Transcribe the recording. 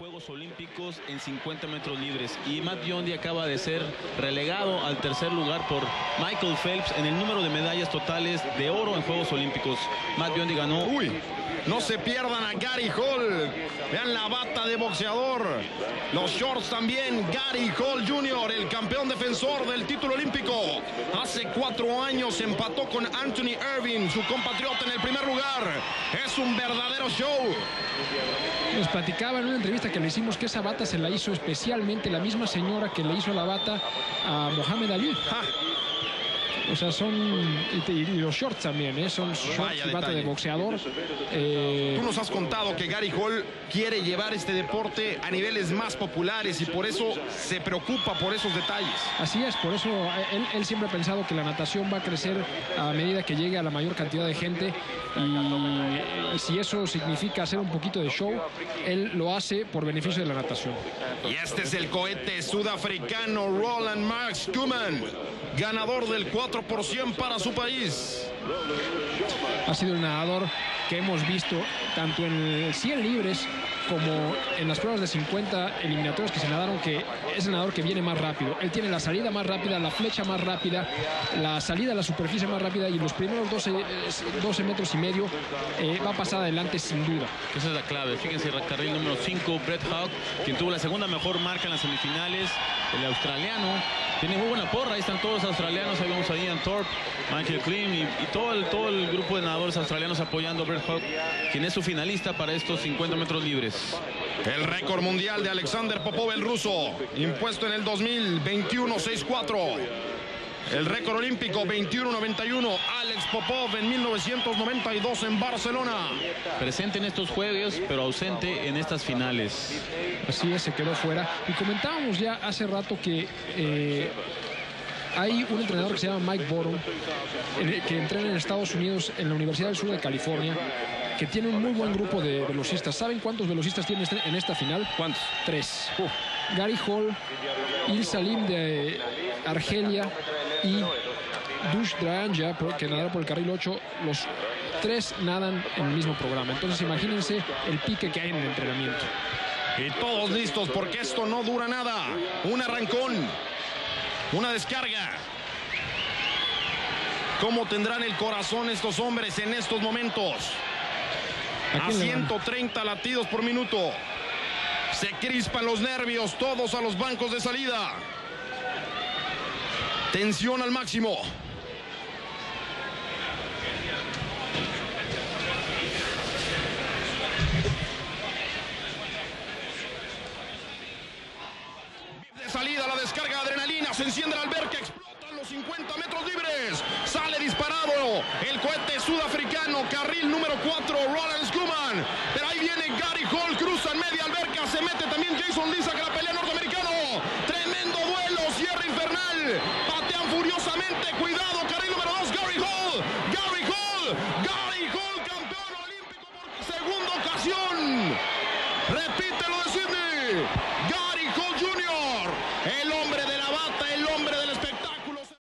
Juegos Olímpicos en 50 metros libres y Matt Biondi acaba de ser relegado al tercer lugar por Michael Phelps en el número de medallas totales de oro en Juegos Olímpicos. Matt Biondi ganó. Uy, no se pierdan a Gary Hall. Vean la bata de boxeador. Los shorts también. Gary Hall Jr., el campeón defensor del título olímpico. Hace cuatro años empató con Anthony Irving, su compatriota en el primer lugar. Es un verdadero show. Nos platicaba en una entrevista que le hicimos que esa bata se la hizo especialmente la misma señora que le hizo la bata a Mohamed Ali. Ja, O sea, son. Y, y los shorts también, ¿eh? Son shorts y bata de boxeador. Eh, Tú nos has contado que Gary Hall quiere llevar este deporte a niveles más populares y por eso se preocupa por esos detalles. Así es, por eso eh, él, él siempre ha pensado que la natación va a crecer a medida que llegue a la mayor cantidad de gente y, y si eso significa hacer un poquito de show, él lo hace por beneficio de la natación. Y este es el cohete sudafricano Roland Marx Kuman, ganador del 4 por 100 para su país. Ha sido un nadador que hemos visto tanto en el 100 libres como en las pruebas de 50 eliminatorios que se nadaron, que es el nadador que viene más rápido. Él tiene la salida más rápida, la flecha más rápida, la salida a la superficie más rápida y los primeros 12, eh, 12 metros y medio eh, va a pasar adelante sin duda. Esa es la clave. Fíjense, carril número 5, Brett Hawk, quien tuvo la segunda mejor marca en las semifinales. El australiano. Tiene muy buena porra. Ahí están todos los australianos. Ahí vemos a Ian Thorpe, Michael Klim y, todo, el, todo el grupo de nadadores australianos apoyando a Brett Hawk, quien es su finalista para estos 50 metros libres. El récord mundial de Alexander Popov, el ruso, impuesto en el 2021, 6-4. El récord olímpico 21-91, Alex Popov en 1992 en Barcelona. Presente en estos juegos, pero ausente en estas finales. Así es, se quedó fuera. Y comentábamos ya hace rato que eh, hay un entrenador que se llama Mike Borum, que entrena en Estados Unidos en la Universidad del Sur de California, que tiene un muy buen grupo de velocistas. ¿Saben cuántos velocistas tiene este- en esta final? ¿Cuántos? Tres. Gary Hall, Il Salim de Argelia y Dush Dranja, por- que nadará por el carril 8, los tres nadan en el mismo programa. Entonces imagínense el pique que hay en el entrenamiento. Y todos listos porque esto no dura nada. Un arrancón, una descarga. ¿Cómo tendrán el corazón estos hombres en estos momentos? ¿A A quién le van? 130 latidos por minuto. Se crispan los nervios, todos a los bancos de salida. Tensión al máximo. De salida la descarga de adrenalina, se enciende la alberca, explotan los 50 metros libres. Sale disparado el cohete sudafricano, carril número 4, Roland Schumann. Pero ahí viene Gary Hall, cruza en media alberca, se mete también Jason Lisa